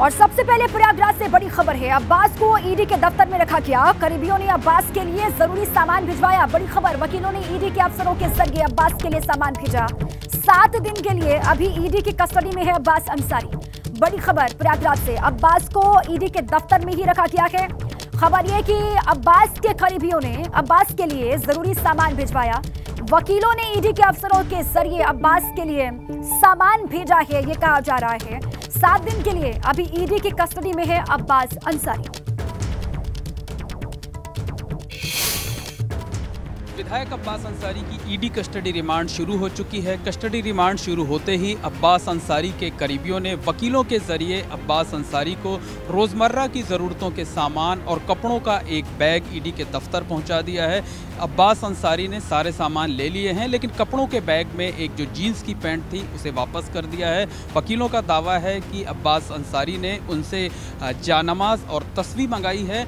और सबसे पहले प्रयागराज से बड़ी खबर है। अब्बास को ईडी के दफ्तर में रखा गया। करीबियों ने अब्बास के लिए ज़रूरी सामान भिजवाया। बड़ी खबर, वकीलों ने ईडी के अफसरों के ज़रिए अब्बास के लिए सामान भेजा। सात दिन के लिए अभी ईडी की कस्टडी में है अब्बास अंसारी। बड़ी खबर, प्रयागराज से। अब्बास को ईडी के दफ्तर में ही रखा गया है। खबर यह कि अब्बास के करीबियों ने अब्बास के लिए ज़रूरी सामान भिजवाया। वकीलों ने ईडी के अफसरों के ज़रिए अब्बास के लिए सामान भेजा है, ये कहा जा रहा है। सात दिन के लिए अभी ईडी की कस्टडी में है अब्बास अंसारी। विधायक अब्बास अंसारी की ईडी कस्टडी रिमांड शुरू हो चुकी है। कस्टडी रिमांड शुरू होते ही अब्बास अंसारी के करीबियों ने वकीलों के ज़रिए अब्बास अंसारी को रोज़मर्रा की ज़रूरतों के सामान और कपड़ों का एक बैग ईडी के दफ्तर पहुँचा दिया है। अब्बास अंसारी ने सारे सामान ले लिए हैं, लेकिन कपड़ों के बैग में एक जो जीन्स की पैंट थी, उसे वापस कर दिया है। वकीलों का दावा है कि अब्बास अंसारी ने उनसे जानमाज और तस्वीर मंगाई है।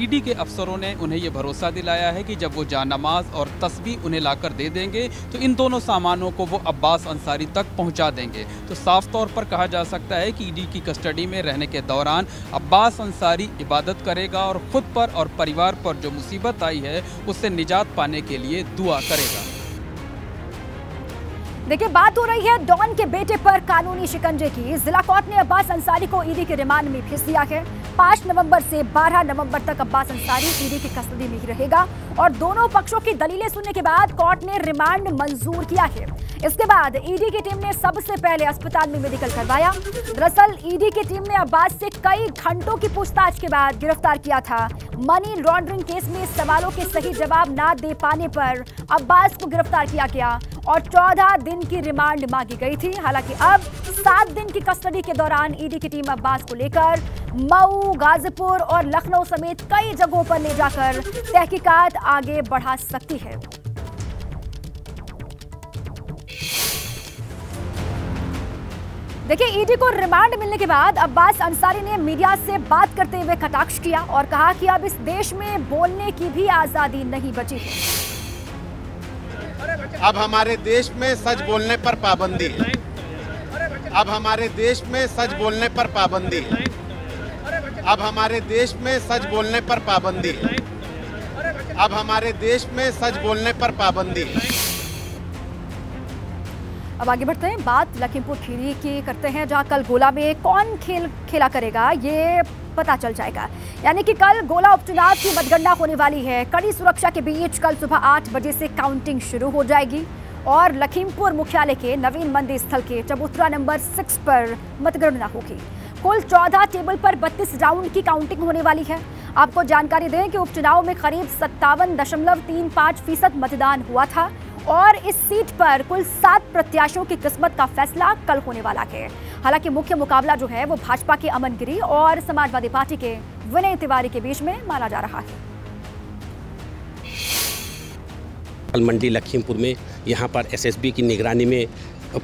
ईडी के अफसरों ने उन्हें ये भरोसा दिलाया है कि जब वो जानमाज और तस्वीर उन्हें लाकर दे देंगे तो इन दोनों सामानों को वो अब्बास अंसारी तक पहुँचा देंगे। तो साफ़ तौर पर कहा जा सकता है कि ईडी की कस्टडी में रहने के दौरान अब्बास अंसारी इबादत करेगा और खुद पर और परिवार पर जो मुसीबत आई है, उससे निजात पाने के लिए दुआ करेगा। देखिए, बात हो रही है डॉन के बेटे पर कानूनी शिकंजे की। जिला कोर्ट ने अब्बास अंसारी को ईडी के रिमांड में भेज दिया है। 5 नवंबर से 12 नवंबर तक अब्बास अंसारी, ईडी की कस्टडी में ही रहेगा और दोनों पक्षों की दलीलें सुनने के बाद कोर्ट ने रिमांड मंजूर किया है। इसके बाद ईडी की टीम ने सबसे पहले अस्पताल में मेडिकल करवाया। दरअसल ईडी की टीम ने अब्बास से कई घंटों की पूछताछ के बाद गिरफ़्तार किया था। मनी लॉन्ड्रिंग केस में सवालों के सही जवाब ना दे पाने पर अब्बास को गिरफ़्तार किया गया और 14 दिन की रिमांड मांगी गई थी। हालाँकि अब सात दिन की कस्टडी के दौरान ईडी की टीम अब्बास को लेकर मऊ, गाजीपुर और लखनऊ समेत कई जगहों पर ले जाकर तहकीकात आगे बढ़ा सकती है। देखिए ईडी को रिमांड मिलने के बाद अब्बास अंसारी ने मीडिया से बात करते हुए कटाक्ष किया और कहा कि अब इस देश में बोलने की भी आज़ादी नहीं बची। है अब हमारे देश में सच बोलने पर पाबंदी है। अब हमारे देश में सच बोलने पर पाबंदी है। अब हमारे देश में सच बोलने पर पाबंदी। है अब हमारे देश में सच बोलने पर पाबंदी। है अब आगे बढ़ते हैं, बात लखीमपुर खीरी की करते हैं, जहाँ कल गोला में कौन खेल, खेला करेगा, ये पता चल जाएगा। यानी कि कल गोला उपचुनाव की मतगणना होने वाली है। कड़ी सुरक्षा के बीच कल सुबह आठ बजे से काउंटिंग शुरू हो जाएगी और लखीमपुर मुख्यालय के नवीन मंदिर स्थल के चबूतरा नंबर सिक्स पर मतगणना होगी। कुल चौदह टेबल पर बत्तीस राउंड की काउंटिंग होने वाली है। आपको जानकारी दें कि उपचुनाव में करीब सत्तावन दशमलव तीन पाँच फ़ीसद मतदान हुआ था और इस सीट पर कुल सात प्रत्याशियों की किस्मत का फैसला कल होने वाला है। हालाँकि मुख्य मुकाबला जो है वो भाजपा के अमन गिरी और समाजवादी पार्टी के विनय तिवारी के बीच में माना जा रहा है। मंडी लखीमपुर में यहाँ पर एसएसबी की निगरानी में,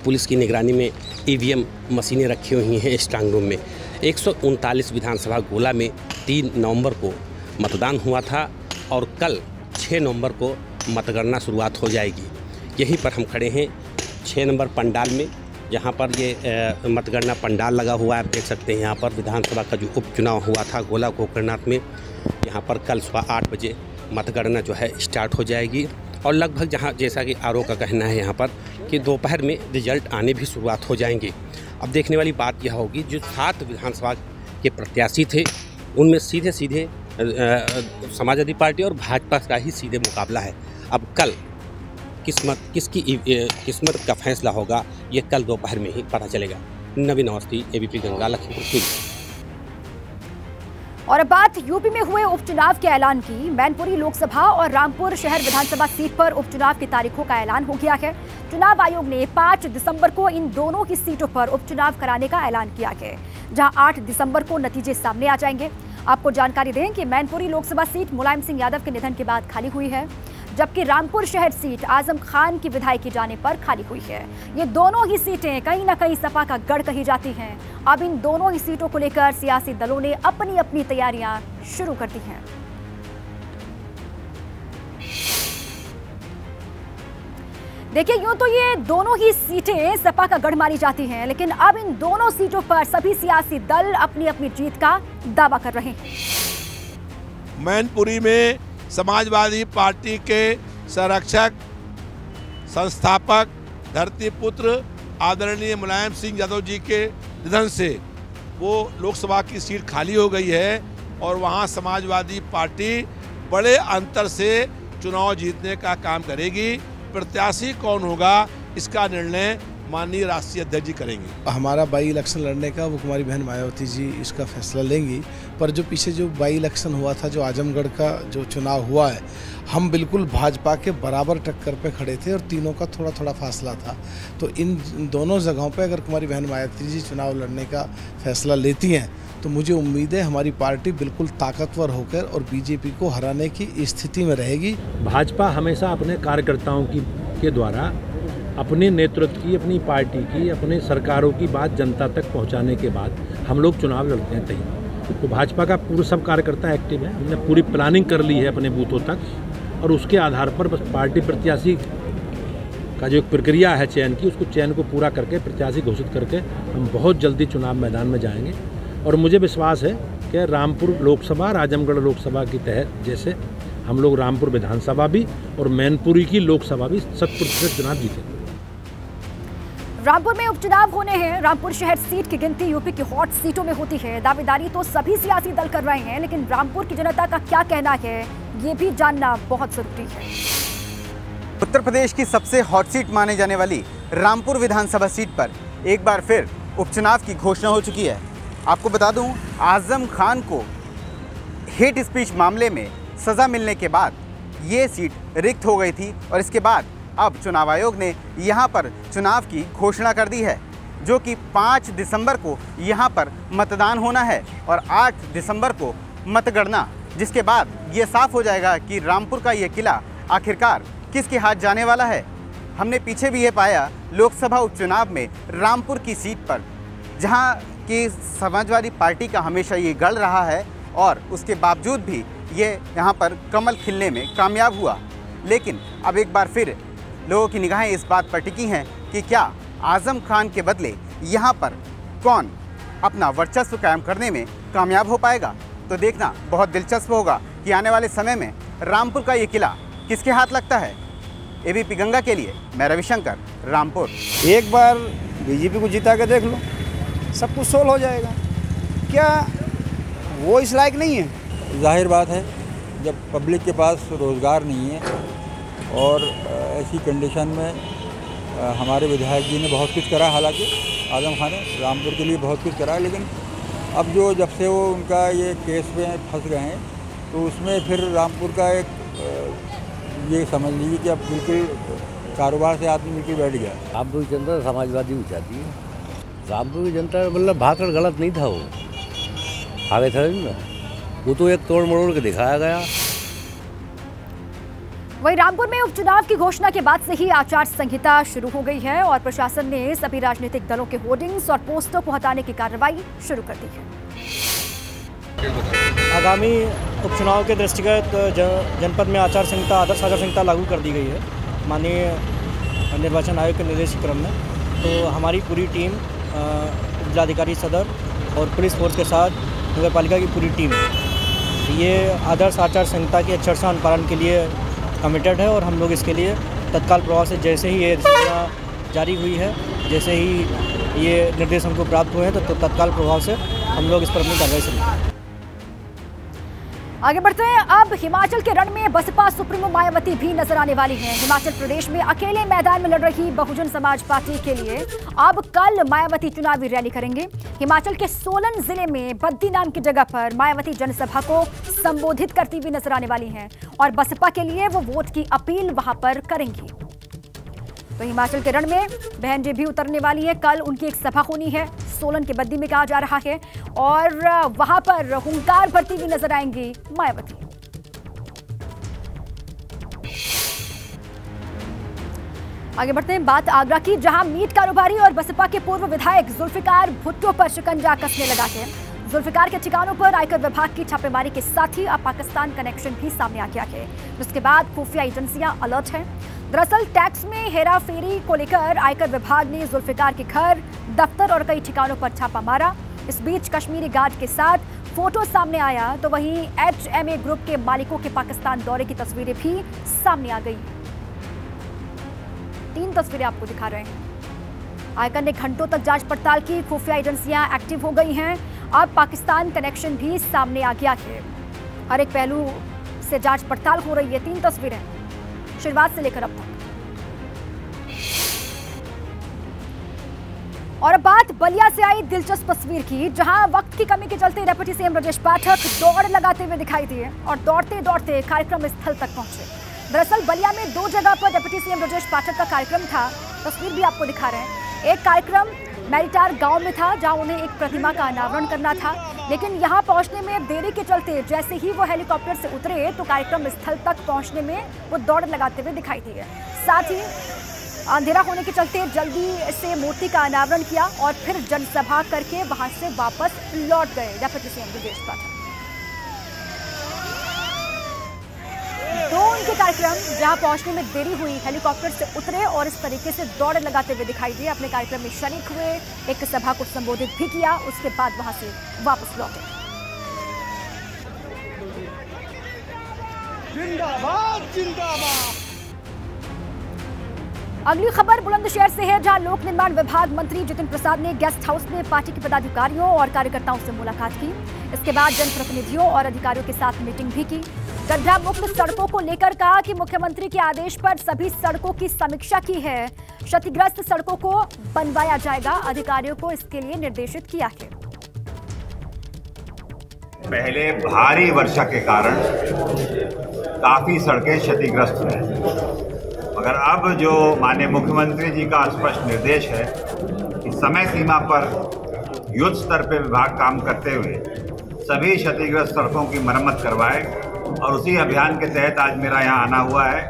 पुलिस की निगरानी में ईवीएम मशीनें रखी हुई हैं स्ट्रांग रूम में। एक सौ उनतालीस विधानसभा गोला में तीन नवंबर को मतदान हुआ था और कल छः नवंबर को मतगणना शुरुआत हो जाएगी। यहीं पर हम खड़े हैं छः नंबर पंडाल में यहाँ पर ये मतगणना पंडाल लगा हुआ है। आप देख सकते हैं यहाँ पर विधानसभा का जो उपचुनाव हुआ था गोला गोकरनाथ में, यहाँ पर कल सुबह आठ बजे मतगणना जो है स्टार्ट हो जाएगी। और लगभग जहाँ जैसा कि आरओ का कहना है यहाँ पर कि दोपहर में रिज़ल्ट आने भी शुरुआत हो जाएँगे। अब देखने वाली बात यह होगी, जो सात विधानसभा के प्रत्याशी थे, उनमें सीधे सीधे समाजवादी पार्टी और भाजपा का ही सीधे मुकाबला है। अब कल किस्मत, किसकी किस्मत का फैसला होगा, ये कल दोपहर में ही पता चलेगा। नवीन अवस्थी एबीपी गंगा, लखीमपुर और अब बात यूपी में हुए उपचुनाव के ऐलान की। मैनपुरी लोकसभा और रामपुर शहर विधानसभा सीट पर उपचुनाव की तारीखों का ऐलान हो गया है। चुनाव आयोग ने 5 दिसंबर को इन दोनों की सीटों पर उपचुनाव कराने का ऐलान किया है, जहाँ 8 दिसंबर को नतीजे सामने आ जाएँगे। आपको जानकारी दें कि मैनपुरी लोकसभा सीट मुलायम सिंह यादव के निधन के बाद खाली हुई है। जबकि रामपुर शहर सीट आज़म खान की विधायकी जाने पर खाली हुई है। ये दोनों ही सीटें कहीं ना कहीं सपा का गढ़ कही जाती हैं। अब इन दोनों ही सीटों को लेकर सियासी दलों ने अपनी अपनी तैयारियाँ शुरू कर दी हैं। देखिए, यूँ तो ये दोनों ही सीटें सपा का गढ़ मानी जाती हैं, लेकिन अब इन दोनों सीटों पर सभी सियासी दल अपनी अपनी जीत का दावा कर रहे हैं। मैनपुरी में समाजवादी पार्टी के संरक्षक, संस्थापक धरतीपुत्र आदरणीय मुलायम सिंह यादव जी के निधन से वो लोकसभा की सीट खाली हो गई है और वहाँ समाजवादी पार्टी बड़े अंतर से चुनाव जीतने का काम करेगी। प्रत्याशी कौन होगा, इसका निर्णय माननीय राष्ट्रीय अध्यक्ष जी करेंगे। हमारा बाई इलेक्शन लड़ने का वो कुमारी बहन मायावती जी इसका फैसला लेंगी। पर जो पीछे जो बाई इलेक्शन हुआ था जो आजमगढ़ का जो चुनाव हुआ है हम बिल्कुल भाजपा के बराबर टक्कर पे खड़े थे और तीनों का थोड़ा थोड़ा फासला था। तो इन दोनों जगहों पे अगर कुमारी बहन मायावती जी चुनाव लड़ने का फैसला लेती हैं तो मुझे उम्मीद है हमारी पार्टी बिल्कुल ताकतवर होकर और बीजेपी को हराने की स्थिति में रहेगी। भाजपा हमेशा अपने कार्यकर्ताओं की के द्वारा अपने नेतृत्व की, अपनी पार्टी की, अपने सरकारों की बात जनता तक पहुँचाने के बाद हम लोग चुनाव लड़ते हैं तहीं। तो भाजपा का पूरा सब कार्यकर्ता एक्टिव है। हमने पूरी प्लानिंग कर ली है अपने बूथों तक और उसके आधार पर बस पार्टी प्रत्याशी का जो एक प्रक्रिया है चयन की, उसको चयन को पूरा करके, प्रत्याशी घोषित करके हम बहुत जल्दी चुनाव मैदान में जाएँगे। और मुझे विश्वास है कि रामपुर लोकसभा, राजमगढ़ लोकसभा के तहत जैसे हम लोग रामपुर विधानसभा भी और मैनपुरी की लोकसभा भी शत प्रतिशत चुनाव जीतेंगे। रामपुर में उपचुनाव होने हैं। रामपुर शहर सीट की गिनती यूपी की हॉट सीटों में होती है। दावेदारी तो सभी सियासी दल कर रहे हैं, लेकिन रामपुर की जनता का क्या कहना है, ये भी जानना बहुत ज़रूरी है। उत्तर प्रदेश की सबसे हॉट सीट माने जाने वाली रामपुर विधानसभा सीट पर एक बार फिर उपचुनाव की घोषणा हो चुकी है। आपको बता दूँ, आज़म खान को हेट स्पीच मामले में सज़ा मिलने के बाद ये सीट रिक्त हो गई थी और इसके बाद अब चुनाव आयोग ने यहाँ पर चुनाव की घोषणा कर दी है, जो कि 5 दिसंबर को यहाँ पर मतदान होना है और 8 दिसंबर को मतगणना, जिसके बाद ये साफ़ हो जाएगा कि रामपुर का ये किला आखिरकार किसके हाथ जाने वाला है। हमने पीछे भी ये पाया लोकसभा उपचुनाव में रामपुर की सीट पर, जहाँ की समाजवादी पार्टी का हमेशा ये गढ़ रहा है और उसके बावजूद भी ये यहाँ पर कमल खिलने में कामयाब हुआ। लेकिन अब एक बार फिर लोगों की निगाहें इस बात पर टिकी हैं कि क्या आज़म खान के बदले यहाँ पर कौन अपना वर्चस्व कायम करने में कामयाब हो पाएगा? तो देखना बहुत दिलचस्प होगा कि आने वाले समय में रामपुर का ये किला किसके हाथ लगता है? एबीपी गंगा के लिए मैं रविशंकर रामपुर। एक बार बीजेपी को जिता के देख लो सब कुछ सोल्व हो जाएगा। क्या वो इस लायक नहीं है? ज़ाहिर बात है जब पब्लिक के पास रोज़गार नहीं है और ऐसी कंडीशन में हमारे विधायक जी ने बहुत कुछ करा। हालाँकि आज़म खान ने रामपुर के लिए बहुत कुछ करा, लेकिन अब जो जब से वो उनका ये केस में फंस गए हैं तो उसमें फिर रामपुर का एक ये समझ लीजिए कि अब बिल्कुल कारोबार से आदमी बिल्कुल बैठ गया। रामपुर की जनता समाजवादी हो जाती है। रामपुर की जनता मतलब भाषण गलत नहीं था वो। आगे था वो तो एक तोड़ मरोड़ के दिखाया गया। वहीं रामपुर में उपचुनाव की घोषणा के बाद से ही आचार संहिता शुरू हो गई है और प्रशासन ने सभी राजनीतिक दलों के होर्डिंग्स और पोस्टर को हटाने की कार्रवाई शुरू कर दी है। आगामी उपचुनाव के दृष्टिगत जनपद में आचार संहिता, आदर्श आचार संहिता लागू कर दी गई है। माननीय निर्वाचन आयोग के निर्देश क्रम में। तो हमारी पूरी टीम जिलाधिकारी सदर और पुलिस फोर्स के साथ, नगर पालिका की पूरी टीम, ये आदर्श आचार संहिता के अक्षरशा अनुपालन के लिए कमिटेड है और हम लोग इसके लिए तत्काल प्रभाव से जैसे ही ये जारी हुई है जैसे ही ये निर्देश हमको प्राप्त हुए हैं तो, तत्काल प्रभाव से हम लोग इस पर अपनी कार्रवाई से आगे बढ़ते हैं। अब हिमाचल के रण में बसपा सुप्रीमो मायावती भी नज़र आने वाली हैं। हिमाचल प्रदेश में अकेले मैदान में लड़ रही बहुजन समाज पार्टी के लिए अब कल मायावती चुनावी रैली करेंगे। हिमाचल के सोलन ज़िले में बद्दी नाम की जगह पर मायावती जनसभा को संबोधित करती हुई नज़र आने वाली हैं और बसपा के लिए वो वोट की अपील वहाँ पर करेंगी। तो हिमाचल के रण में बहन जी भी उतरने वाली है। कल उनकी एक सभा होनी है। सोलन के बद्दी में कहा जा रहा है। और वहाँ पर हुंकार भरती हुई नज़र आएँगी मायावती। आगे बढ़ते हैं। बात आगरा की, जहाँ मीट कारोबारी और बसपा के पूर्व विधायक जुल्फिकार भुट्टो पर शिकंजा कसने लगा है। जुल्फिकार के ठिकानों पर आयकर विभाग की छापेमारी के साथ ही अब पाकिस्तान कनेक्शन भी सामने आ गया है। जिसके बाद खुफिया एजेंसियाँ अलर्ट हैं। दरअसल टैक्स में हेरा फेरी को लेकर आयकर विभाग ने जुल्फिकार के घर, दफ्तर और कई ठिकानों पर छापा मारा। इस बीच कश्मीरी गार्ड के साथ फ़ोटो सामने आया तो वहीं एच ग्रुप के मालिकों के पाकिस्तान दौरे की तस्वीरें भी सामने आ गई। तीन तस्वीरें आपको दिखा रहे हैं। आयकर ने घंटों तक जाँच पड़ताल की, खुफिया एजेंसियाँ एक्टिव हो गई हैं अब पाकिस्तान कनेक्शन भी सामने आ गया है। हर एक पहलू से जाँच पड़ताल हो रही है। तीन तस्वीरें। शुरुआत से लेकर अब तक। और अब बात बलिया से आई दिलचस्प तस्वीर की, जहाँ वक्त की कमी के चलते डेप्यूटी सीएम ब्रजेश पाठक दौड़ लगाते हुए दिखाई दिए और दौड़ते दौड़ते कार्यक्रम स्थल तक पहुँचे। दरअसल बलिया में दो जगह पर डेप्यूटी सीएम ब्रजेश पाठक का कार्यक्रम था। तस्वीर भी आपको दिखा रहे हैं। एक कार्यक्रम मैरिटार गाँव में था, जहाँ उन्हें एक प्रतिमा का अनावरण करना था। लेकिन यहाँ पहुँचने में देरी के चलते जैसे ही वो हेलीकॉप्टर से उतरे तो कार्यक्रम स्थल तक पहुँचने में वो दौड़ लगाते हुए दिखाई दिए। साथ ही अंधेरा होने के चलते जल्दी से मूर्ति का अनावरण किया और फिर जनसभा करके वहाँ से वापस लौट गए डेप्यूटी सीएम ब्रजेश पाठक दो उनके कार्यक्रम, जहाँ पहुँचने में देरी हुई हेलीकॉप्टर से उतरे और इस तरीके से दौड़ लगाते हुए दिखाई दिए। अपने कार्यक्रम में शरीक हुए, एक सभा को संबोधित भी किया, उसके बाद वहाँ से वापस लौटे। जिंदाबाद जिंदाबाद। अगली खबर बुलंदशहर से है, जहाँ लोक निर्माण विभाग मंत्री जितिन प्रसाद ने गेस्ट हाउस में पार्टी के पदाधिकारियों और कार्यकर्ताओं से मुलाकात की। इसके बाद जनप्रतिनिधियों और अधिकारियों के साथ मीटिंग भी की। गड्ढा मुक्त सड़कों को लेकर कहा कि मुख्यमंत्री के आदेश पर सभी सड़कों की समीक्षा की है। क्षतिग्रस्त सड़कों को बनवाया जाएगा, अधिकारियों को इसके लिए निर्देशित किया है। पहले भारी वर्षा के कारण काफ़ी सड़कें क्षतिग्रस्त हैं। मगर अब जो माननीय मुख्यमंत्री जी का स्पष्ट निर्देश है कि समय सीमा पर युद्ध स्तर पर विभाग काम करते हुए सभी क्षतिग्रस्त सड़कों की मरम्मत करवाए और उसी अभियान के तहत आज मेरा यहाँ आना हुआ है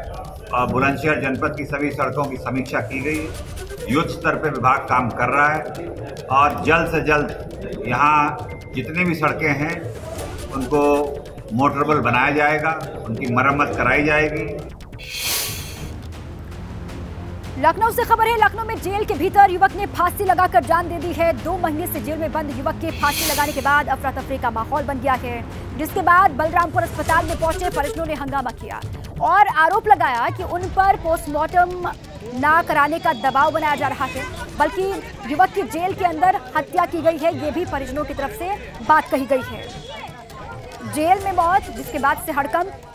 और बुलंदशहर जनपद की सभी सड़कों की समीक्षा की गई। युद्ध स्तर पर विभाग काम कर रहा है और जल्द से जल्द यहाँ जितनी भी सड़कें हैं, उनको मोटरेबल बनाया जाएगा, उनकी मरम्मत कराई जाएगी। लखनऊ से खबर है, लखनऊ में जेल के भीतर युवक ने फांसी लगाकर जान दे दी है। दो महीने से जेल में बंद युवक के फांसी लगाने के बाद अफरा तफरी का माहौल बन गया है। जिसके बाद बलरामपुर अस्पताल में पहुँचे परिजनों ने हंगामा किया और आरोप लगाया कि उन पर पोस्टमार्टम ना कराने का दबाव बनाया जा रहा है, बल्कि युवक की जेल के अंदर हत्या की गई है, ये भी परिजनों की तरफ़ से बात कही गई है। जेल में मौत, जिसके बाद से हड़कंप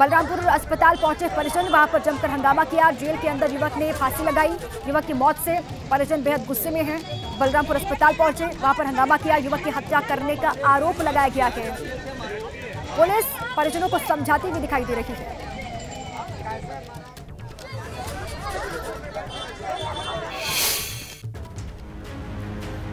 बलरामपुर अस्पताल पहुँचे परिजन, वहाँ पर जमकर हंगामा किया। जेल के अंदर युवक ने फांसी लगाई। युवक की मौत से परिजन बेहद गुस्से में हैं। बलरामपुर अस्पताल पहुँचे, वहाँ पर हंगामा किया। युवक की हत्या करने का आरोप लगाया गया है। पुलिस परिजनों को समझाती हुई दिखाई दे रही है।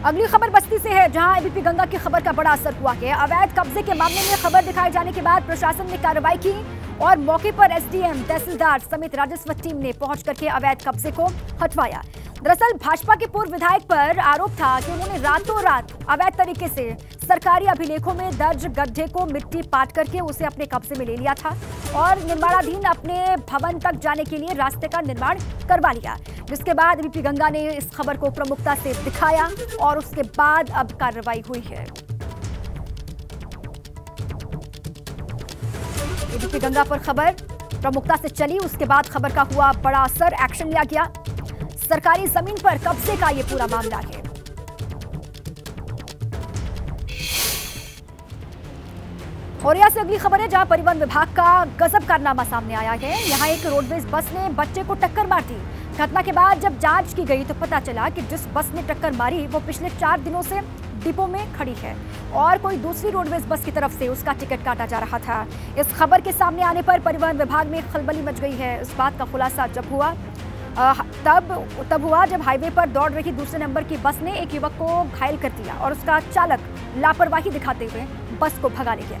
अगली खबर बस्ती से है, जहाँ एबीपी गंगा की खबर का बड़ा असर हुआ है। अवैध कब्जे के मामले में खबर दिखाए जाने के बाद प्रशासन ने कार्रवाई की। और मौके पर एसडीएम, तहसीलदार समेत राजस्व टीम ने पहुँच करके अवैध कब्जे को हटवाया। दरअसल, भाजपा के पूर्व विधायक पर आरोप था कि उन्होंने रातों रात अवैध तरीके से सरकारी अभिलेखों में दर्ज गड्ढे को मिट्टी पाट करके उसे अपने कब्जे में ले लिया था और निर्माणाधीन अपने भवन तक जाने के लिए रास्ते का निर्माण करवा लिया। जिसके बाद एबीपी गंगा ने इस खबर को प्रमुखता से दिखाया और उसके बाद अब कार्रवाई हुई है। एबीपी गंगा पर खबर। प्रमुखता से चली, उसके बाद खबर का हुआ बड़ा असर एक्शन लिया गया। सरकारी ज़मीन पर कब्जे का ये पूरा मामला है। और यहाँ से अगली खबर है, जहाँ परिवहन विभाग का गजब कारनामा सामने आया है। यहाँ एक रोडवेज़ बस ने बच्चे को टक्कर मार दी। घटना के बाद जब जाँच की गई तो पता चला कि जिस बस ने टक्कर मारी, वो पिछले चार दिनों से डिपो में खड़ी है। और कोई दूसरी रोडवेज़ बस की तरफ़ से उसका टिकट काटा जा रहा था। इस खबर के सामने आने पर परिवहन विभाग में खलबली मच गई है। इस बात का खुलासा जब हुआ तब तब हुआ जब हाईवे पर दौड़ रही दूसरे नंबर की बस ने एक युवक को घायल कर दिया और उसका चालक लापरवाही दिखाते हुए बस को भगा ले गया।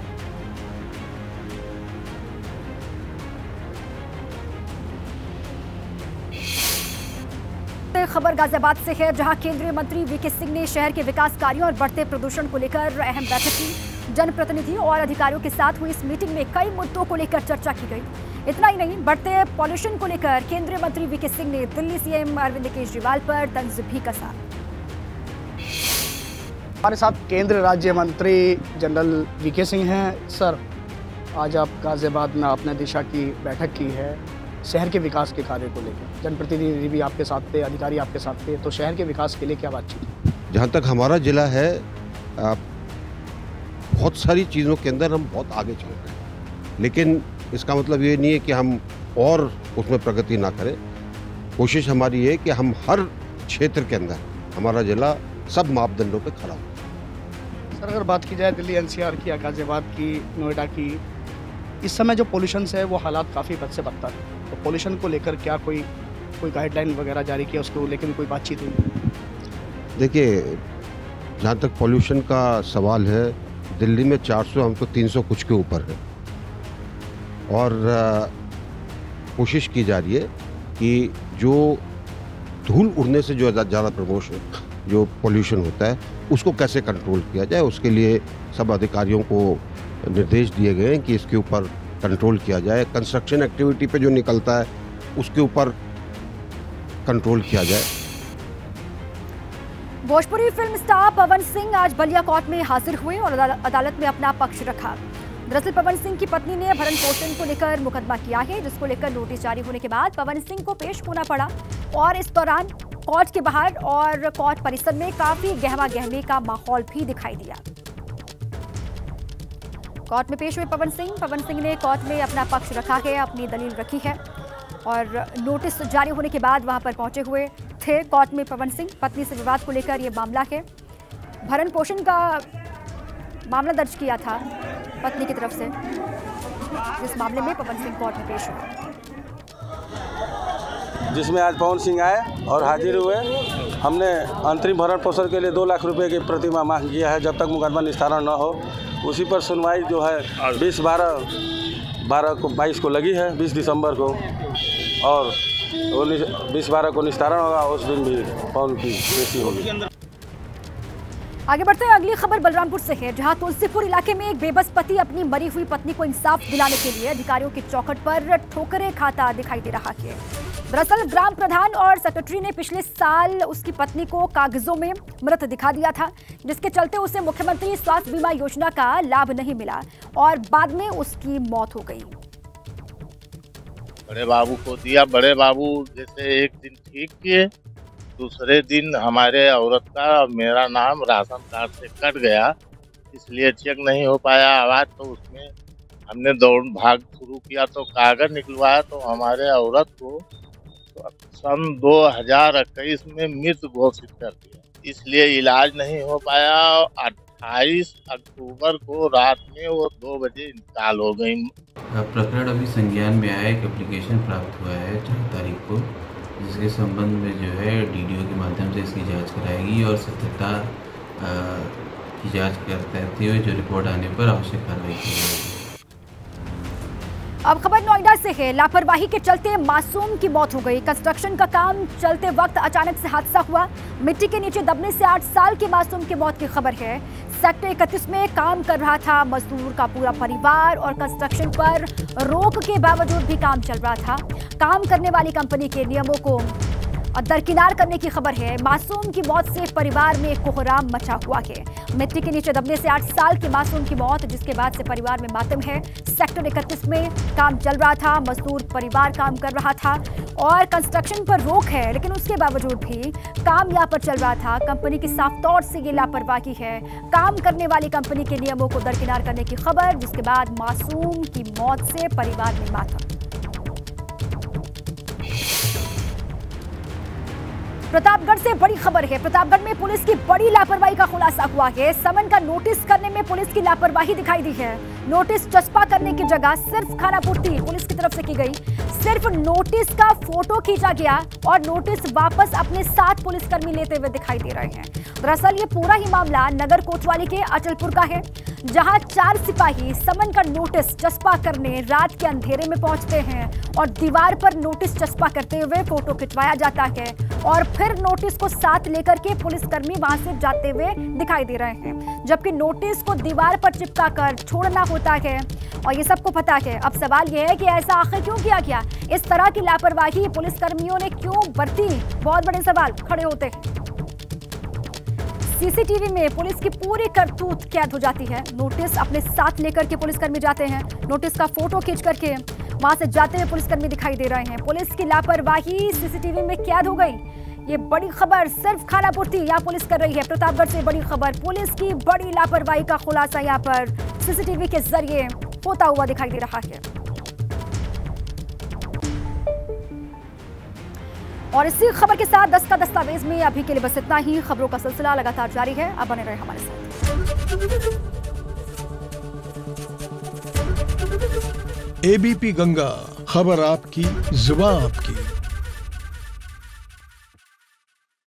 गाजियाबाद से है, जहाँ केंद्रीय मंत्री वीके सिंह ने शहर के विकास कार्यों और बढ़ते प्रदूषण को लेकर अहम बैठक की। जनप्रतिनिधि और अधिकारियों के साथ हुई इस मीटिंग में कई मुद्दों को लेकर चर्चा की गई। इतना ही नहीं, बढ़ते पॉल्यूशन को लेकर केंद्रीय मंत्री वीके सिंह ने दिल्ली सीएम अरविंद केजरीवाल पर तंज भी कसा। हमारे साथ केंद्र राज्य मंत्री जनरल वीके सिंह हैं। सर, आज आप गाजियाबाद में आपने दिशा की बैठक की है। शहर के विकास के कार्य को लेकर। जनप्रतिनिधि भी आपके साथ थे अधिकारी आपके साथ थे तो शहर के विकास के लिए क्या बातचीत जहाँ तक हमारा ज़िला है बहुत सारी चीज़ों के अंदर हम बहुत आगे चल रहे हैं। लेकिन इसका मतलब ये नहीं है कि हम और उसमें प्रगति ना करें। कोशिश हमारी है कि हम हर क्षेत्र के अंदर हमारा ज़िला सब मापदंडों पे खड़ा हो। सर अगर बात की जाए दिल्ली एनसीआर की गाजियाबाद की नोएडा की इस समय जो पोल्यूशन है वो हालात काफ़ी बद से बदतर है। तो पोल्यूशन को लेकर क्या कोई कोई गाइडलाइन वगैरह जारी किया उसको लेकिन कोई बातचीत हुई? देखिए, जहाँ तक पॉल्यूशन का सवाल है, दिल्ली में 400 हम तो 300 कुछ के ऊपर है। और कोशिश की जा रही है कि जो धूल उड़ने से जो ज़्यादा प्रमोशन जो पॉल्यूशन होता है, उसको कैसे कंट्रोल किया जाए, उसके लिए सब अधिकारियों को निर्देश दिए गए हैं कि इसके ऊपर कंट्रोल किया जाए कंस्ट्रक्शन एक्टिविटी पे जो निकलता है, उसके ऊपर कंट्रोल किया जाए। भोजपुरी फ़िल्म स्टार पवन सिंह आज बलिया कोर्ट में हाजिर हुए और अदालत में अपना पक्ष रखा। दरअसल पवन सिंह की पत्नी ने भरण पोषण को लेकर मुकदमा किया है, जिसको लेकर नोटिस जारी होने के बाद पवन सिंह को पेश होना पड़ा। और इस दौरान कोर्ट के बाहर और कोर्ट परिसर में काफ़ी गहमा गहमे का माहौल भी दिखाई दिया। कोर्ट में पेश हुए पवन सिंह। पवन सिंह ने कोर्ट में अपना पक्ष रखा है, अपनी दलील रखी है। और नोटिस जारी होने के बाद वहाँ पर पहुँचे हुए थे कोर्ट में पवन सिंह। पत्नी से विवाद को लेकर यह मामला है। भरण पोषण का मामला दर्ज किया था पत्नी की तरफ़ से इस मामले में पवन सिंह कोर्ट में पेश हुए। जिसमें आज पवन सिंह आए और हाजिर हुए। हमने अंतरिम भरण पोषण के लिए दो लाख रुपए की प्रतिमा मांग किया है। जब तक मुकदमा निस्तारण न हो उसी पर सुनवाई जो है, बीस बारह बारह को, बाईस को लगी है, बीस दिसंबर को। और बीस बारह को निस्तारण होगा, उस दिन भी पवन की पेशी होगी। आगे बढ़ते हैं, अगली खबर बलरामपुर से है। जहाँ तुलसीपुर इलाके में एक बेबस पति अपनी मरी हुई पत्नी को इंसाफ दिलाने के लिए अधिकारियों की चौखट पर ठोकरे खाता दिखाई दे रहा है। दरअसल ग्राम प्रधान और सेक्रेटरी ने पिछले साल उसकी पत्नी को कागजों में मृत दिखा दिया था, जिसके चलते उसे मुख्यमंत्री स्वास्थ्य बीमा योजना का लाभ नहीं मिला और बाद में उसकी मौत हो गई। बड़े बाबू को दिया, बड़े बाबू जैसे एक दिन ठीक किए, दूसरे दिन हमारे औरत का, मेरा नाम राशन कार्ड से कट गया, इसलिए चेक नहीं हो पाया। आवाज़ तो उसमें हमने दौड़ भाग शुरू किया तो कागज़ निकलवाया तो हमारे औरत को सन 2021 में मृत घोषित कर दिया। इसलिए इलाज नहीं हो पाया। अट्ठाईस अक्टूबर को रात में वो दो बजे इंतकाल हो गई। प्रकरण अभी संज्ञान में आया एक एप्लीकेशन प्राप्त हुआ है चार तारीख को जिसके संबंध में जो है डीडीओ के माध्यम से इसकी जाँच कराएगी और सत्यता की जाँच करते हुए जो रिपोर्ट आने पर आवश्यक कार्रवाई की जाएगी। अब खबर से है। लापरवाही के चलते मासूम की मौत हो गई। कंस्ट्रक्शन का काम चलते वक्त अचानक से हादसा हुआ। मिट्टी के नीचे दबने से आठ साल के मासूम की मौत की खबर है। सेक्टर इकतीस में काम कर रहा था मजदूर का पूरा परिवार और कंस्ट्रक्शन पर रोक के बावजूद भी काम चल रहा था। काम करने वाली कंपनी के नियमों को दरकिनार करने की खबर है, मासूम की मौत से परिवार में कोहराम मचा हुआ है। मिट्टी के नीचे दबने से आठ साल के मासूम की मौत, जिसके बाद से परिवार में मातम है। सेक्टर इकतीस में काम चल रहा था, मजदूर परिवार काम कर रहा था और कंस्ट्रक्शन पर रोक है, लेकिन उसके बावजूद भी काम यहाँ पर चल रहा था। कंपनी की साफ़ तौर से ये लापरवाही है। काम करने वाली कंपनी के नियमों को दरकिनार करने की खबर, जिसके बाद मासूम की मौत से परिवार में मातम। प्रतापगढ़ से बड़ी खबर है। प्रतापगढ़ में पुलिस की बड़ी लापरवाही का खुलासा हुआ है। समन का नोटिस करने में पुलिस की लापरवाही दिखाई दी है। नोटिस चस्पा करने की जगह सिर्फ़ खाना पूर्ति पुलिस की तरफ़ से की गई। सिर्फ़ नोटिस का फ़ोटो खींचा गया और नोटिस वापस अपने साथ पुलिसकर्मी लेते हुए दिखाई दे रहे हैं। दरअसल ये पूरा ही मामला नगर कोतवाली के अचलपुर का है। जहाँ चार सिपाही समन का नोटिस चस्पा करने रात के अंधेरे में पहुँचते हैं और दीवार पर नोटिस चस्पा करते हुए फ़ोटो खिंचवाया जाता है और फिर नोटिस को साथ लेकर के पुलिसकर्मी वहाँ से जाते हुए दिखाई दे रहे हैं। जबकि नोटिस को दीवार पर चिपका कर छोड़ना होता है। और ये सबको पता है। अब सवाल यह है कि ऐसा आखिर क्यों किया गया? इस तरह की लापरवाही पुलिसकर्मियों ने क्यों बरती? बहुत बड़े सवाल खड़े होते हैं। सीसीटीवी में पुलिस की पूरी करतूत कैद हो जाती है। नोटिस अपने साथ लेकर के पुलिसकर्मी जाते हैं। नोटिस का फ़ोटो खींच करके वहाँ से जाते हुए पुलिसकर्मी दिखाई दे रहे हैं। पुलिस की लापरवाही सीसीटीवी में कैद हो गई। ये बड़ी खबर सिर्फ़ खानापुर्ती यहाँ पुलिस कर रही है। प्रतापगढ़ से बड़ी खबर। पुलिस की बड़ी लापरवाही का खुलासा यहाँ पर सीसीटीवी के ज़रिए होता हुआ दिखाई दे रहा है। और इसी खबर के साथ दस्ता दस्तावेज़ में अभी के लिए बस इतना ही। खबरों का सिलसिला लगातार जारी है। अब बने रहे हमारे साथ। एबीपी गंगा, खबर आपकी, जुबा आपकी।